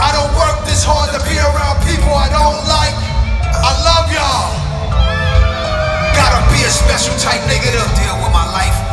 I don't work this hard to be around people I don't like. I love y'all. Gotta be a special type nigga to deal with my life.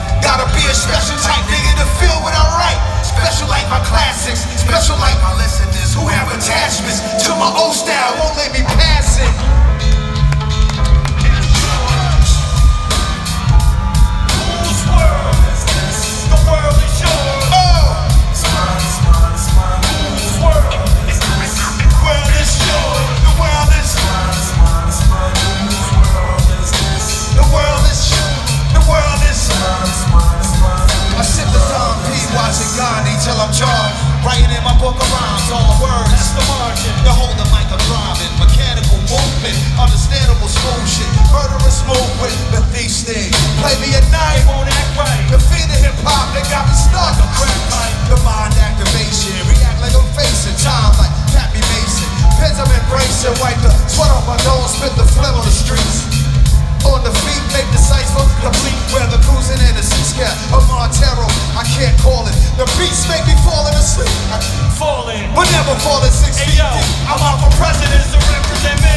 Writing in my book of rhymes, all words. That's the margin. The hold the mic, I'm driving. Mechanical movement, understandable smooth shit. Murderous move with the thief sting. Play me a They night. won't act right. The of hip hop that got me stuck. Like a crack pipe. The mind activation, react like I'm facing time like Pappy Mason. Pins I'm embracing, wipe the sweat off my nose, spit the phlegm on the streets. I'm out for presidents to represent me.